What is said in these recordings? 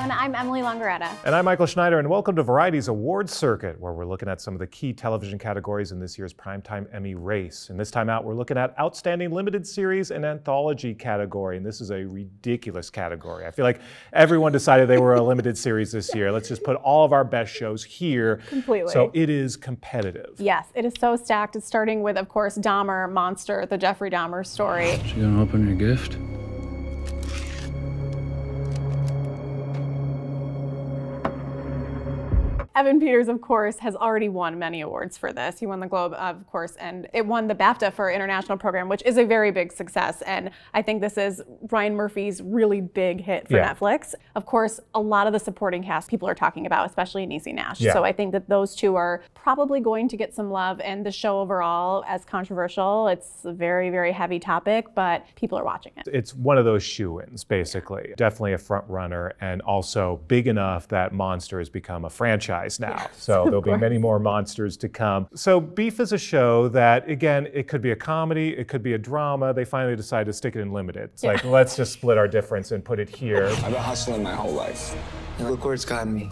everyone. I'm Emily Longeretta. And I'm Michael Schneider, and welcome to Variety's Awards Circuit, where we're looking at some of the key television categories in this year's Primetime Emmy race. And this time out, we're looking at Outstanding Limited Series and Anthology category. And this is a ridiculous category. I feel like everyone decided they were a limited series this year. Let's just put all of our best shows here. Completely. So it is competitive. Yes, it is so stacked. It's starting with, of course, Dahmer, Monster, the Jeffrey Dahmer story. She gonna open your gift? Evan Peters, of course, has already won many awards for this. He won the Globe, of course, and it won the BAFTA for International Program, which is a very big success. And I think this is Ryan Murphy's really big hit for Yeah. Netflix. Of course, a lot of the supporting cast people are talking about, especially Niecy Nash. Yeah. So I think that those two are probably going to get some love. And the show overall, as controversial, it's a very, very heavy topic, but people are watching it. It's one of those shoe-ins, basically. Definitely a front runner, and also big enough that Monster has become a franchise now. so there'll be many more monsters to come. So Beef is a show that, again, it could be a comedy, it could be a drama. They finally decided to stick it in limited. It's like let's just split our difference and put it here. I've been hustling my whole life. And look where it's gotten me.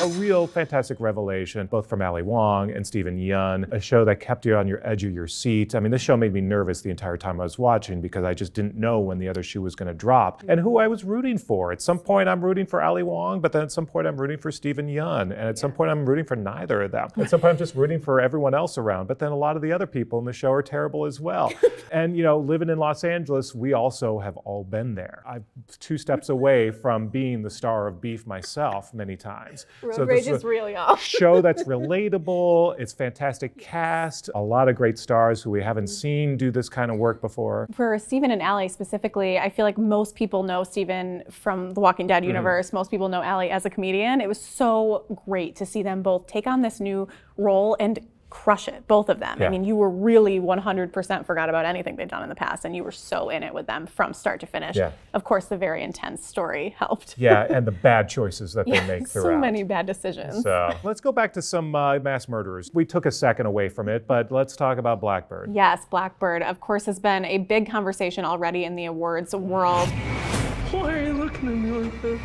A real fantastic revelation, both from Ali Wong and Steven Yeun, a show that kept you on your edge of your seat. I mean, this show made me nervous the entire time I was watching because I just didn't know when the other shoe was going to drop and who I was rooting for. At some point, I'm rooting for Ali Wong, but then at some point, I'm rooting for Steven Yeun. And at some point, I'm rooting for neither of them. At some point, I'm just rooting for everyone else around. But then a lot of the other people in the show are terrible as well. and, you know, living in Los Angeles, we also have all been there. I'm two steps away from being the star of Beef myself many times. Road So rage this is real, y'all. show that's relatable. It's fantastic cast, a lot of great stars who we haven't seen do this kind of work before. For Steven and Ali specifically, I feel like most people know Steven from the Walking Mm-hmm. Dead universe. Most people know Ali as a comedian. It was so great to see them both take on this new role and crush it, both of them. Yeah. I mean, you were really 100% forgot about anything they'd done in the past, and you were so in it with them from start to finish. Yeah. Of course, the very intense story helped. Yeah, and the bad choices that they make throughout. so many bad decisions. So let's go back to some uh, mass murderers. We took a second away from it, but let's talk about Black Bird. Yes, Black Bird, of course, has been a big conversation already in the awards world. Why are you looking at me like that?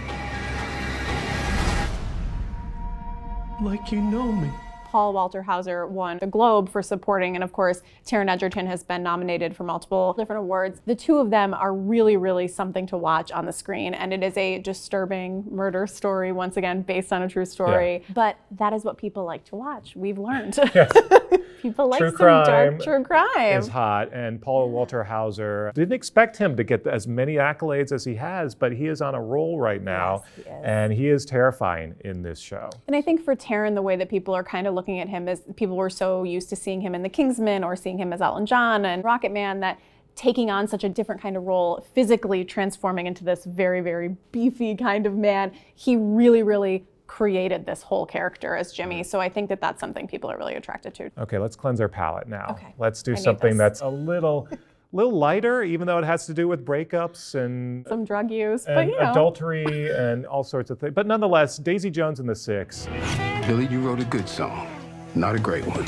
Like you know me. Paul Walter Hauser won the Globe for supporting, and of course, Taron Egerton has been nominated for multiple different awards. The two of them are really, really something to watch on the screen, and it is a disturbing murder story, once again, based on a true story. But that is what people like to watch. We've learned. people like True some dark true crime. Is hot, and Paul Walter Hauser didn't expect him to get as many accolades as he has, but he is on a roll right now, Yes, he and he is terrifying in this show. And I think for Taron, the way that people are kind of looking at him as people were so used to seeing him in The Kingsman or seeing him as Elton John and Rocket Man that taking on such a different kind of role, physically transforming into this very, very beefy kind of man, he really, really created this whole character as Jimmy. Mm-hmm. So I think that that's something people are really attracted to. Okay, let's cleanse our palate now. Okay, Let's do I something that's a little, little lighter, even though it has to do with breakups and, Some drug use, but and you know. adultery and all sorts of things. But nonetheless, Daisy Jones and the Six. Billy, you wrote a good song, not a great one.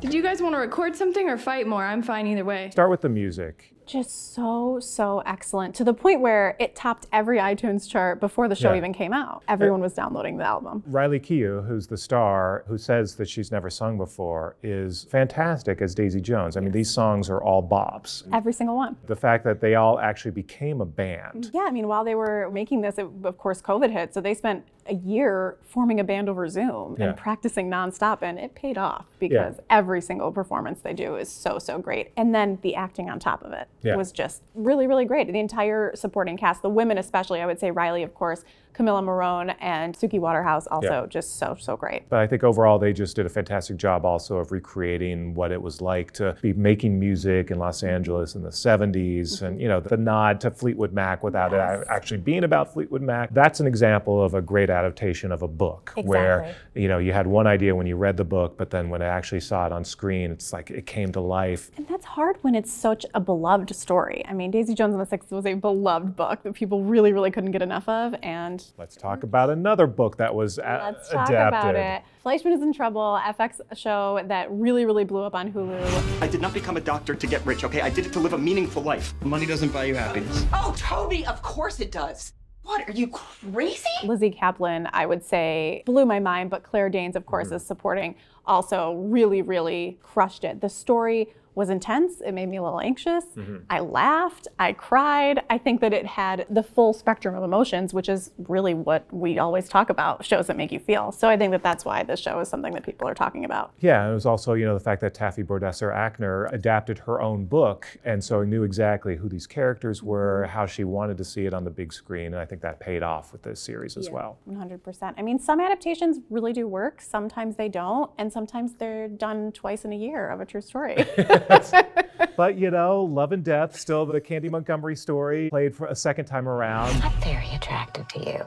Did you guys want to record something or fight more? I'm fine either way. Start with the music. Just so so excellent to the point where it topped every iTunes chart before the show Yeah. even came out. Everyone was downloading the album. Riley Keough, who's the star, who says that she's never sung before, is fantastic as Daisy Jones. I mean, these songs are all bops. Every single one. The fact that they all actually became a band. Yeah, I mean, while they were making this, it, of course, COVID hit, so they spent a year forming a band over Zoom Yeah. and practicing nonstop, and it paid off because every single performance they do is so so great. And then the acting on top of it Yeah. was just really really great. The entire supporting cast, the women especially, I would say Riley, of course, Camila Morrone, and Suki Waterhouse, also Yeah. just so so great. But I think overall they just did a fantastic job also of recreating what it was like to be making music in Los mm-hmm. Angeles in the 70s and mm-hmm. you know the nod to Fleetwood Mac without Yes. it actually being about Fleetwood Mac. That's an example of a great adaptation of a book where you know you had one idea when you read the book but then when I actually saw it on screen it's like it came to life. And that's hard when it's such a beloved story. I mean, Daisy Jones and the Six was a beloved book that people really, really couldn't get enough of, and And Let's talk about another book that was a- let's talk adapted. about it. Fleishman is in Trouble, FX show that really, really blew up on Hulu. I did not become a doctor to get rich, okay? I did it to live a meaningful life. Money doesn't buy you happiness. Oh, Toby, of course it does. What, are you crazy? Lizzy Caplan, I would say, blew my mind, but Claire Danes, of course, mm. is supporting, also really, really crushed it. The story was intense. It made me a little anxious. Mm-hmm. I laughed. I cried. I think that it had the full spectrum of emotions, which is really what we always talk about shows that make you feel. So I think that that's why this show is something that people are talking about. Yeah, and it was also, you know, the fact that Taffy Brodesser-Akner adapted her own book, and so knew exactly who these characters mm-hmm. were, how she wanted to see it on the big screen, and I think that paid off with this series as well. 100%. I mean, some adaptations really do work, sometimes they don't, and sometimes they're done twice in a year of a true story. But you know, Love and Death, still the Candy Montgomery story, played for a second time around. I'm very attracted to you.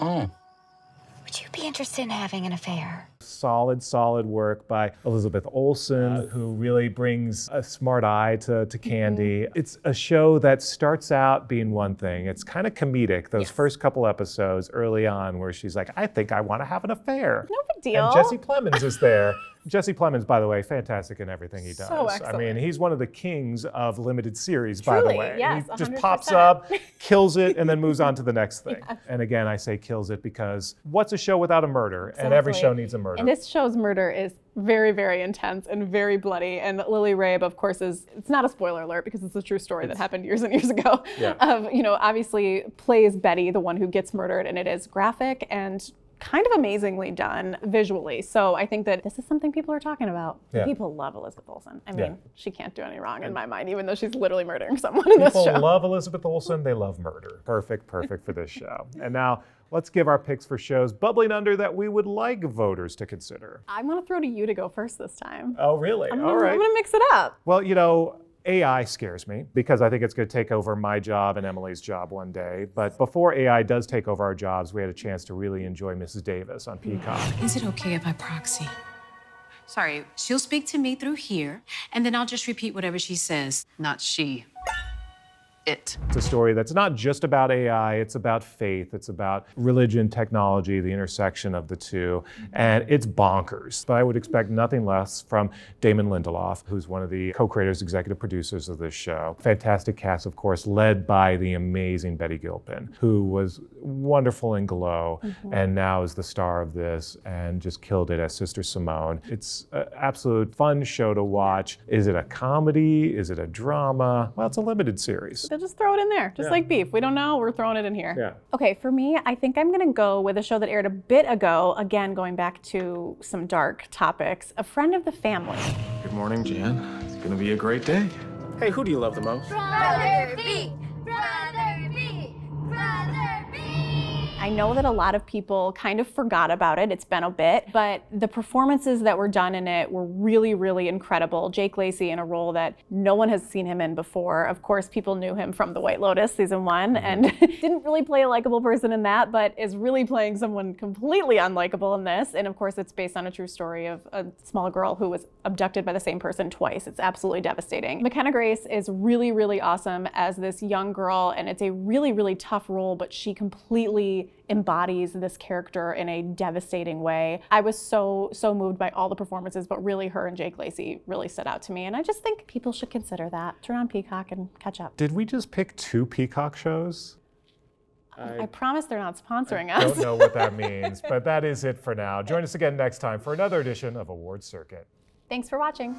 Oh. Would you be interested in having an affair? Solid, solid work by Elizabeth Olsen, uh, who really brings a smart eye to, to mm-hmm. Candy. It's a show that starts out being one thing. It's kind of comedic, those first couple episodes early on, where she's like, I think I want to have an affair. no big deal. And Jesse Plemons is there. Jesse Plemons, by the way, fantastic in everything he does. So excellent. I mean, he's one of the kings of limited series, by the Truly, way. yes, he just 100%. just pops up, kills it, and then moves on to the next thing. And again, I say kills it because what's a show without a murder? And every show needs a murder. And this show's murder is very, very intense and very bloody. And Lily Rabe, of course, is it's not a spoiler alert because it's a true story that happened years and years ago. Yeah. Of you know, obviously plays Betty, the one who gets murdered, and it is graphic and kind of amazingly done visually. So I think that this is something people are talking about. Yeah. People love Elizabeth Olsen. I mean, Yeah. she can't do any wrong in my mind, even though she's literally murdering someone in this show. People love Elizabeth Olsen, they love murder. Perfect, perfect for this show. And now let's give our picks for shows bubbling under that we would like voters to consider. I'm gonna throw to you to go first this time. Oh, really? I'm gonna, right. I'm gonna mix it up. Well, you know, AI scares me because I think it's going to take over my job and Emily's job one day. But before AI does take over our jobs, we had a chance to really enjoy Mrs. Davis on Peacock. Is it okay if I proxy? Sorry, she'll speak to me through here, and then I'll just repeat whatever she says. Not she. It. It's a story that's not just about AI, it's about faith, it's about religion, technology, the intersection of the two, and it's bonkers. But I would expect nothing less from Damon Lindelof, who's one of the co creators, executive producers of this show. Fantastic cast, of course, led by the amazing Betty Gilpin, who was wonderful in Glow mm-hmm. and now is the star of this and just killed it as Sister Simone. It's an absolute fun show to watch. Is it a comedy? Is it a drama? Well, it's a limited series. They'll just throw it in there, just like beef. We don't know, we're throwing it in here. Yeah. Okay, for me, I think I'm gonna go with a show that aired a bit ago. Again, going back to some dark topics. A friend of the family. Good morning, Jan. It's gonna be a great day. Hey, who do you love the most? Brother B! Brother B! Brother B! I know that a lot of people kind of forgot about it. It's been a bit, but the performances that were done in it were really, really incredible. Jake Lacy in a role that no one has seen him in before. Of course, people knew him from The White Lotus season one mm-hmm. and didn't really play a likable person in that, but is really playing someone completely unlikable in this. And of course, it's based on a true story of a small girl who was abducted by the same person twice. It's absolutely devastating. McKenna Grace is really, really awesome as this young girl, and it's a really, really tough role, but she completely embodies this character in a devastating way. I was so, so moved by all the performances, but really her and Jake Lacy really stood out to me. And I just think people should consider that. Turn on Peacock and catch up. Did we just pick two Peacock shows? I promise they're not sponsoring I us. I Don't know what that means, but that is it for now. Join us again next time for another edition of Award Circuit. Thanks for watching.